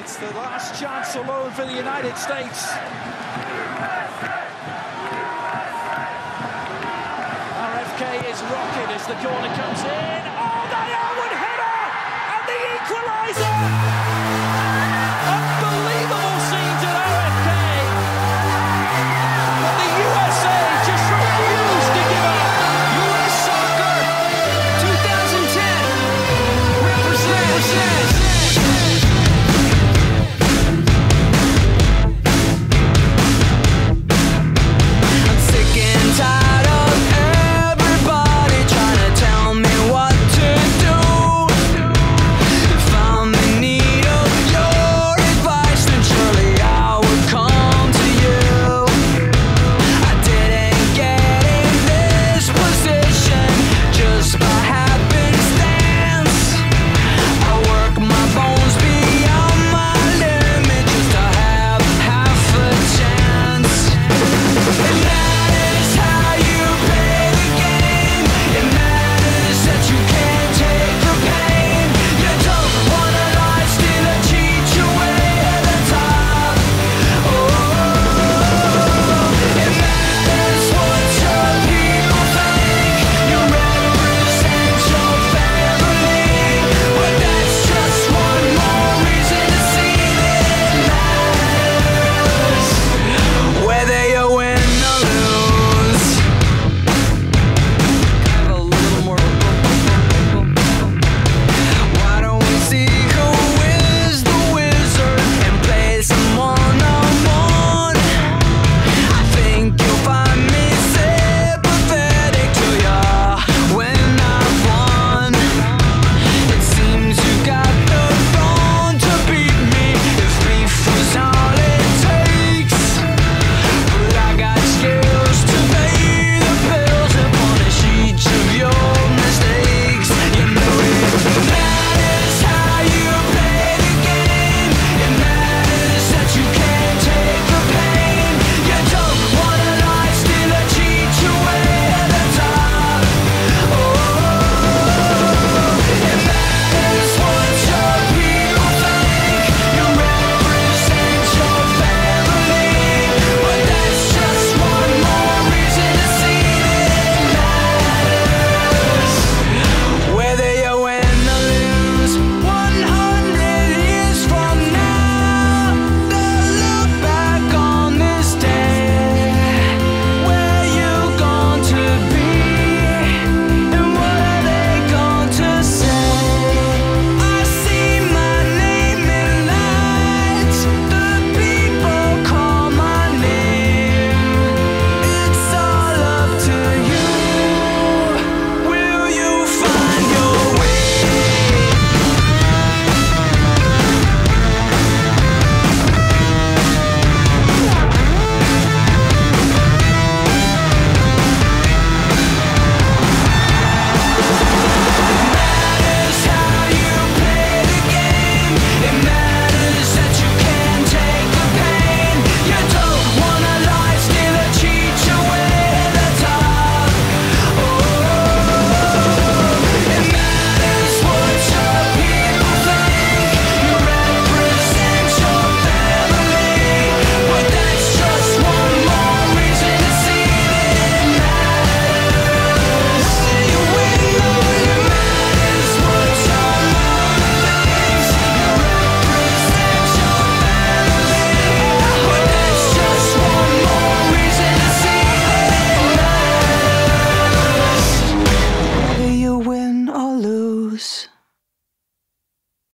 It's the last chance alone for the United States. RFK is rocking as the corner comes in. Oh, the Owen header! And the equaliser!